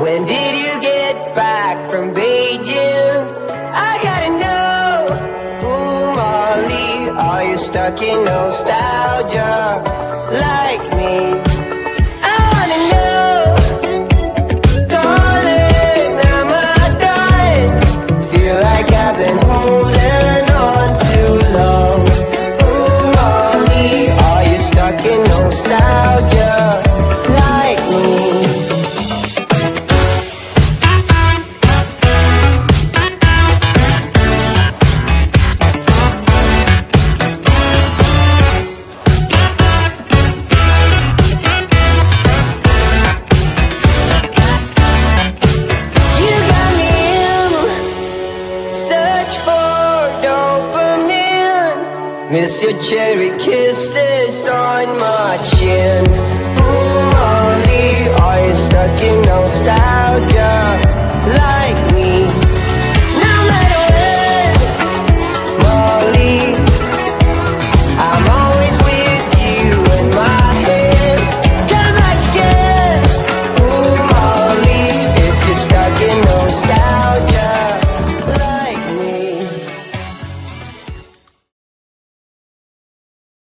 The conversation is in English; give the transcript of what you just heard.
When did you get back from Beijing? I gotta know. Boom, are you stuck in nostalgia? Miss your cherry kisses on my chin.